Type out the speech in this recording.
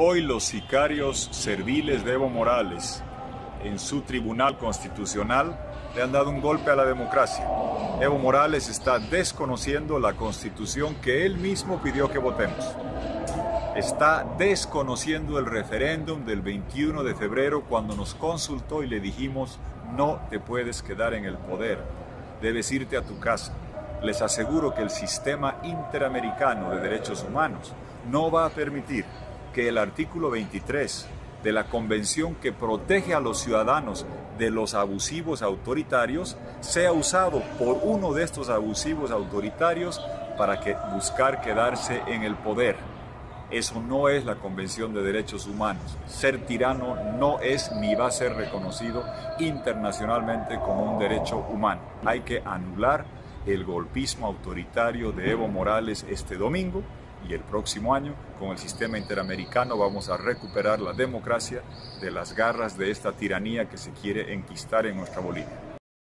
Hoy los sicarios serviles de Evo Morales en su tribunal constitucional le han dado un golpe a la democracia. Evo Morales está desconociendo la constitución que él mismo pidió que votemos. Está desconociendo el referéndum del 21 de febrero cuando nos consultó y le dijimos no te puedes quedar en el poder, debes irte a tu casa. Les aseguro que el sistema interamericano de derechos humanos no va a permitir que el artículo 23 de la convención que protege a los ciudadanos de los abusivos autoritarios sea usado por uno de estos abusivos autoritarios para que buscar quedarse en el poder. Eso no es la Convención de Derechos Humanos. Ser tirano no es ni va a ser reconocido internacionalmente como un derecho humano. Hay que anular el golpismo autoritario de Evo Morales este domingo y el próximo año con el sistema interamericano vamos a recuperar la democracia de las garras de esta tiranía que se quiere enquistar en nuestra Bolivia.